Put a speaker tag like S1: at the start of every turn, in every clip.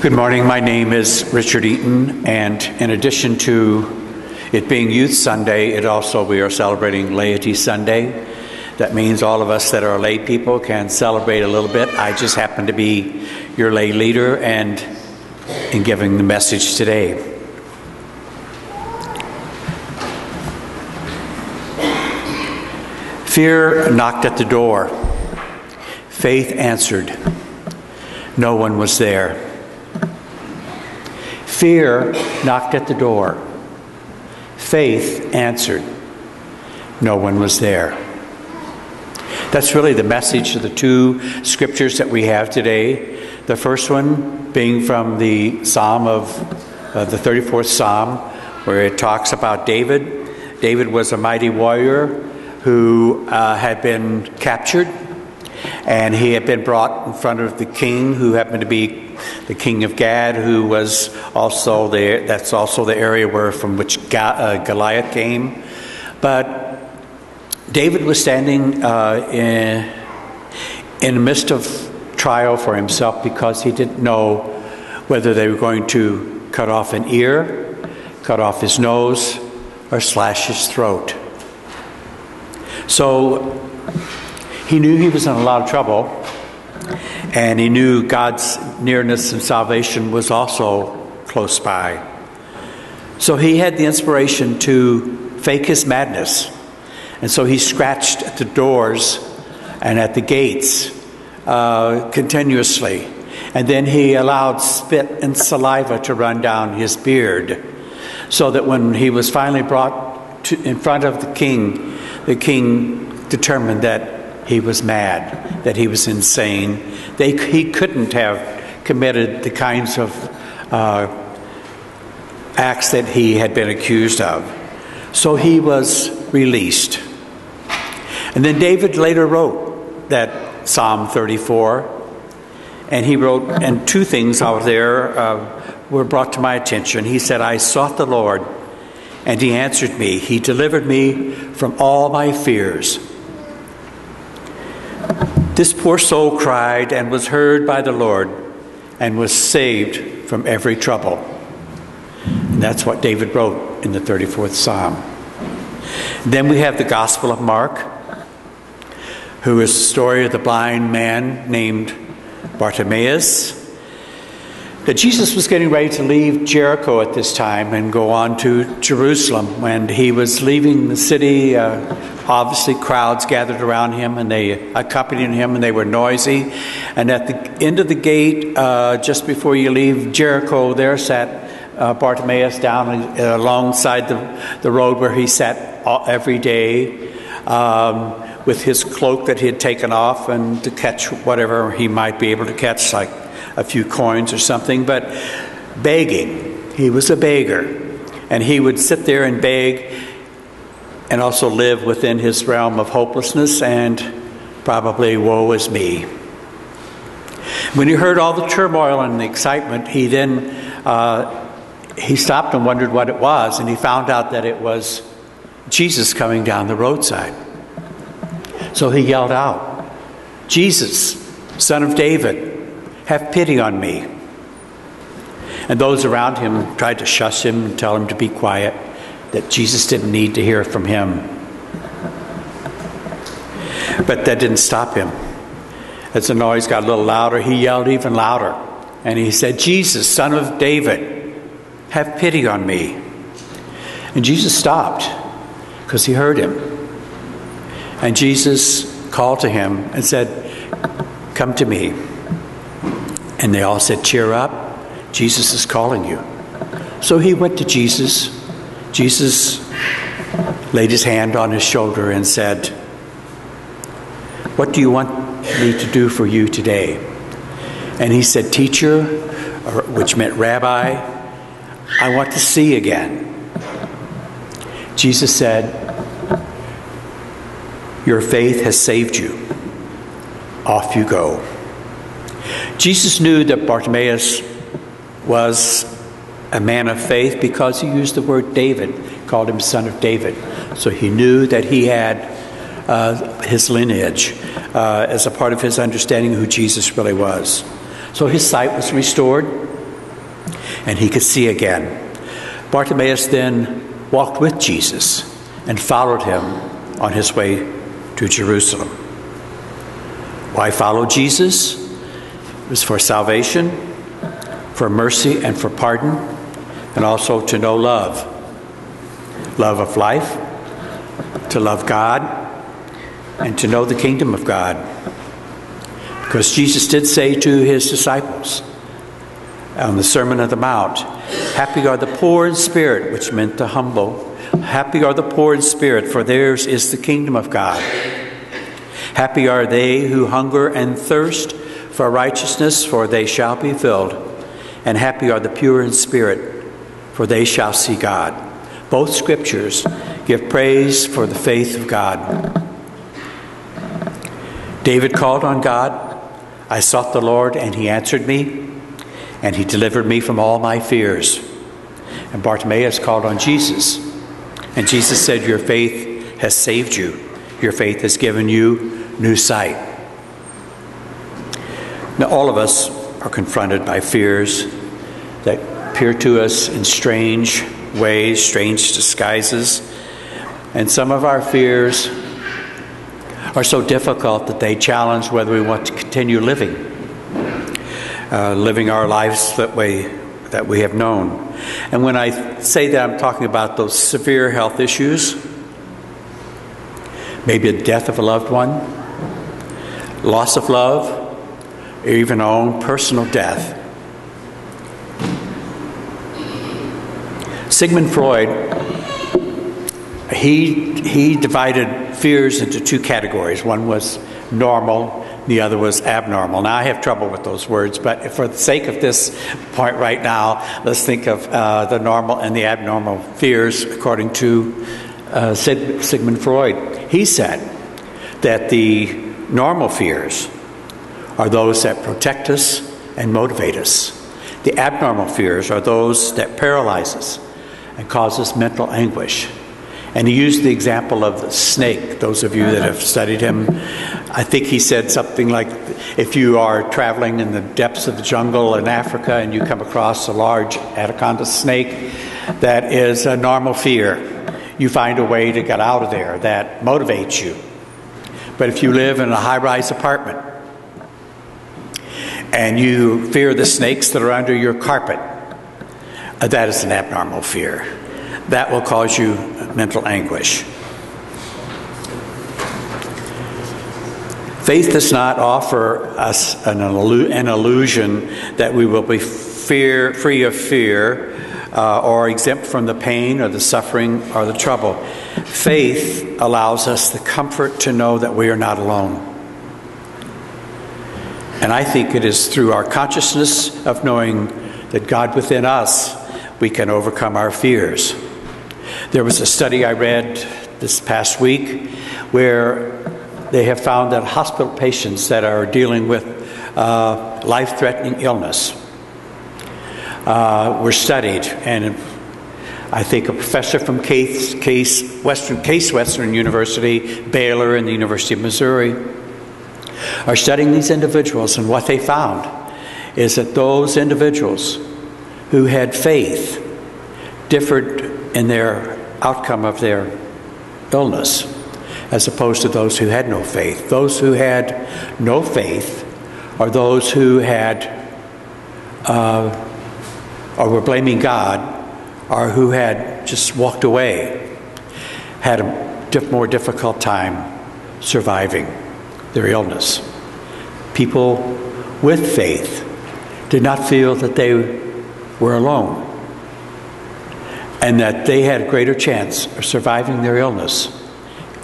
S1: Good morning. My name is Richard Eaton, and in addition to it being Youth Sunday, it also we are celebrating Laity Sunday. That means all of us that are lay people can celebrate a little bit. I just happen to be your lay leader and in giving the message today. Fear knocked at the door. Faith answered. No one was there. Fear knocked at the door. Faith answered. No one was there. That's really the message of the two scriptures that we have today. The first one being from the Psalm of uh, the 34th Psalm, where it talks about David. David was a mighty warrior who uh, had been captured and he had been brought in front of the king, who happened to be the king of Gath, who was also there. That's also the area where from which uh, Goliath came. But David was standing uh, in in the midst of trial for himself because he didn't know whether they were going to cut off an ear, cut off his nose, or slash his throat. So he knew he was in a lot of trouble, and he knew God's nearness and salvation was also close by. So he had the inspiration to fake his madness. And so he scratched at the doors and at the gates uh, continuously. And then he allowed spit and saliva to run down his beard, so that when he was finally brought to, in front of the king, the king determined that he was mad, that he was insane. They, he couldn't have committed the kinds of uh, acts that he had been accused of. So he was released. And then David later wrote that Psalm 34. And he wrote, and two things out there uh, were brought to my attention. He said, I sought the Lord, and he answered me. He delivered me from all my fears. This poor soul cried and was heard by the Lord and was saved from every trouble. And that's what David wrote in the 34th Psalm. Then we have the Gospel of Mark, who is the story of the blind man named Bartimaeus that Jesus was getting ready to leave Jericho at this time and go on to Jerusalem. And he was leaving the city, uh, obviously, crowds gathered around him and they accompanied him and they were noisy. And at the end of the gate, uh, just before you leave Jericho, there sat uh, Bartimaeus down alongside the, the road where he sat every day. Um, with his cloak that he had taken off and to catch whatever he might be able to catch, like a few coins or something, but begging. He was a beggar. And he would sit there and beg and also live within his realm of hopelessness and probably woe is me. When he heard all the turmoil and the excitement, he then uh, he stopped and wondered what it was, and he found out that it was Jesus coming down the roadside. So he yelled out, Jesus, son of David, have pity on me. And those around him tried to shush him and tell him to be quiet, that Jesus didn't need to hear from him. But that didn't stop him. As the noise got a little louder, he yelled even louder. And he said, Jesus, son of David, have pity on me. And Jesus stopped because he heard him. And Jesus called to him and said, Come to me. And they all said, Cheer up, Jesus is calling you. So he went to Jesus. Jesus laid his hand on his shoulder and said, What do you want me to do for you today? And he said, Teacher, which meant rabbi, I want to see again. Jesus said, Your faith has saved you. Off you go. Jesus knew that Bartimaeus was a man of faith because he used the word David, called him son of David. So he knew that he had uh, his lineage uh, as a part of his understanding who Jesus really was. So his sight was restored, and he could see again. Bartimaeus then walked with Jesus and followed him on his way to Jerusalem. Why follow Jesus? It was for salvation, for mercy, and for pardon, and also to know love love of life, to love God, and to know the kingdom of God. Because Jesus did say to his disciples on the Sermon of the Mount, Happy are the poor in spirit, which meant the humble. Happy are the poor in spirit, for theirs is the kingdom of God. Happy are they who hunger and thirst for righteousness, for they shall be filled. And happy are the pure in spirit, for they shall see God. Both scriptures give praise for the faith of God. David called on God I sought the Lord, and he answered me, and he delivered me from all my fears. And Bartimaeus called on Jesus, and Jesus said, Your faith has saved you. Your faith has given you new sight. Now, all of us are confronted by fears that appear to us in strange ways, strange disguises. And some of our fears are so difficult that they challenge whether we want to continue living, uh, living our lives that way that we have known. And when I say that, I'm talking about those severe health issues, maybe a death of a loved one, loss of love, even our own personal death. Sigmund Freud, he, he divided fears into two categories. One was normal, the other was abnormal. Now, I have trouble with those words, but for the sake of this point right now, let's think of uh, the normal and the abnormal fears according to uh, Sigmund Freud. He said that the normal fears are those that protect us and motivate us. The abnormal fears are those that paralyze us and cause us mental anguish. And he used the example of the snake. Those of you that have studied him, I think he said something like if you are traveling in the depths of the jungle in Africa and you come across a large anaconda snake, that is a normal fear. You find a way to get out of there that motivates you. But if you live in a high rise apartment and you fear the snakes that are under your carpet, uh, that is an abnormal fear that will cause you mental anguish. Faith does not offer us an, an illusion that we will be fear, free of fear uh, or exempt from the pain or the suffering or the trouble. Faith allows us the comfort to know that we are not alone. And I think it is through our consciousness of knowing that God within us, we can overcome our fears. There was a study I read this past week where they have found that hospital patients that are dealing with uh, life threatening illness uh, were studied. And I think a professor from Case, Case, Western, Case Western University, Baylor, and the University of Missouri are studying these individuals. And what they found is that those individuals who had faith differed in their outcome of their illness, as opposed to those who had no faith. Those who had no faith are those who had, uh, or were blaming God, or who had just walked away, had a more difficult time surviving their illness. People with faith did not feel that they were alone and that they had a greater chance of surviving their illness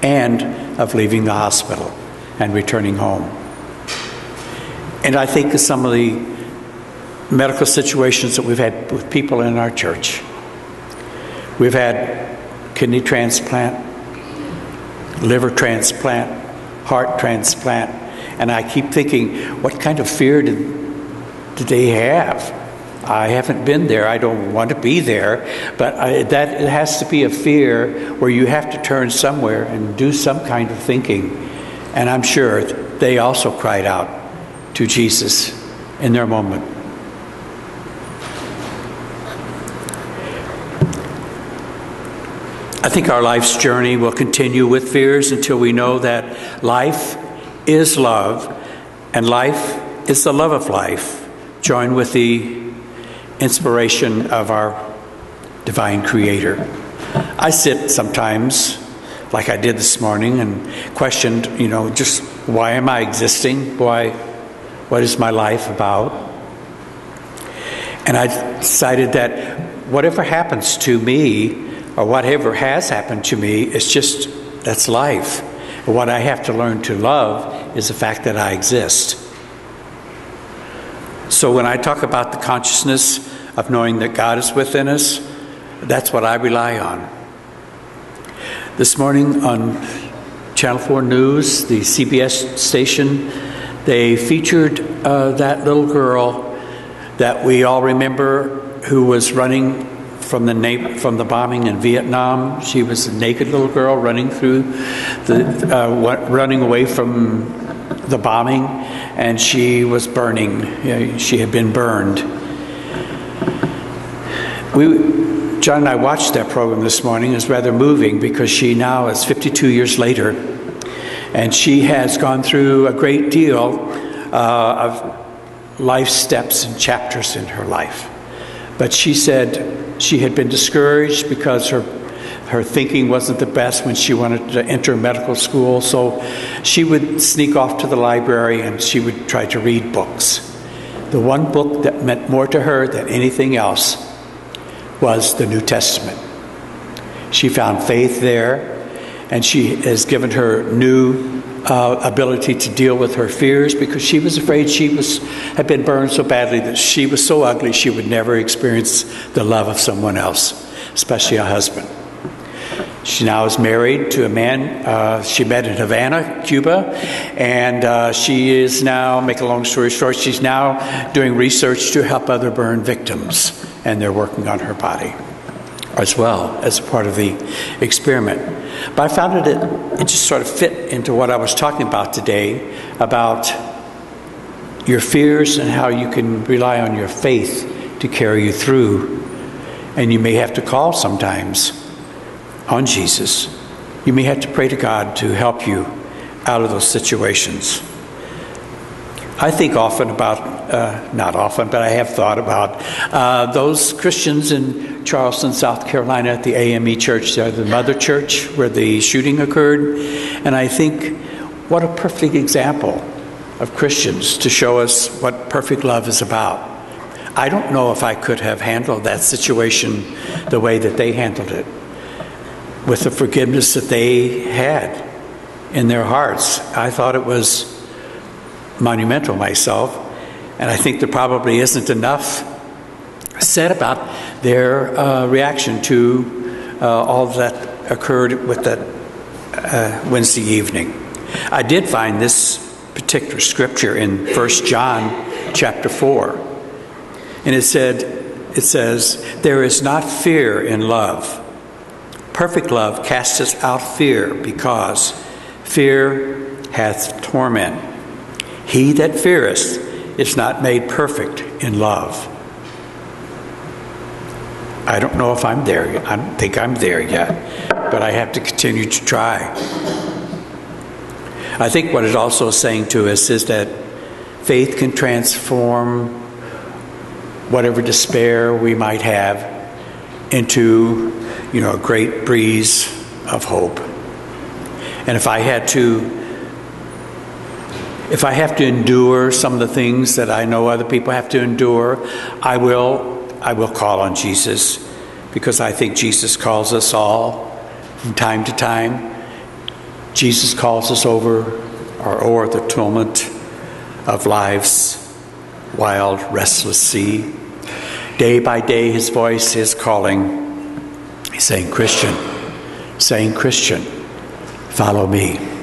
S1: and of leaving the hospital and returning home. And I think of some of the medical situations that we've had with people in our church. We've had kidney transplant, liver transplant, heart transplant, and I keep thinking, what kind of fear did, did they have? I haven't been there. I don't want to be there. But I, that it has to be a fear where you have to turn somewhere and do some kind of thinking. And I'm sure they also cried out to Jesus in their moment. I think our life's journey will continue with fears until we know that life is love and life is the love of life, joined with the inspiration of our divine creator. I sit sometimes, like I did this morning, and questioned, you know, just why am I existing? Why, what is my life about? And I decided that whatever happens to me, or whatever has happened to me, is just that's life. What I have to learn to love is the fact that I exist. So when I talk about the consciousness of knowing that God is within us, that's what I rely on. This morning on Channel 4 News, the CBS station, they featured uh, that little girl that we all remember who was running from the na- from the bombing in Vietnam. She was a naked little girl running through the uh, running away from the bombing, and she was burning. You know, she had been burned. We, John and I watched that program this morning. It was rather moving because she now is 52 years later, and she has gone through a great deal uh, of life steps and chapters in her life. But she said she had been discouraged because her her thinking wasn't the best when she wanted to enter medical school, so she would sneak off to the library and she would try to read books. The one book that meant more to her than anything else was the New Testament. She found faith there, and she has given her new uh, ability to deal with her fears because she was afraid she was had been burned so badly that she was so ugly she would never experience the love of someone else, especially a husband. She now is married to a man uh, she met in Havana, Cuba, and uh, she is now, make a long story short, she's now doing research to help other burn victims, and they're working on her body as well as part of the experiment. But I found it, it just sort of fit into what I was talking about today about your fears and how you can rely on your faith to carry you through. And you may have to call sometimes on Jesus. You may have to pray to God to help you out of those situations. I think often about, uh, not often, but I have thought about uh, those Christians in Charleston, South Carolina at the AME church, the mother church where the shooting occurred. And I think what a perfect example of Christians to show us what perfect love is about. I don't know if I could have handled that situation the way that they handled it with the forgiveness that they had in their hearts. I thought it was monumental myself, and I think there probably isn't enough said about their uh, reaction to uh, all that occurred with that uh, Wednesday evening. I did find this particular scripture in 1 John chapter 4, and it said, it says, There is not fear in love Perfect love casteth out fear, because fear hath torment. He that feareth is not made perfect in love. I don't know if I'm there. I don't think I'm there yet, but I have to continue to try. I think what it also saying to us is that faith can transform whatever despair we might have into you know, a great breeze of hope. And if I had to, if I have to endure some of the things that I know other people have to endure, I will, I will call on Jesus because I think Jesus calls us all from time to time. Jesus calls us over or o'er the tumult of life's wild, restless sea. Day by day, his voice is calling He's saying, Christian, saying, Christian, follow me.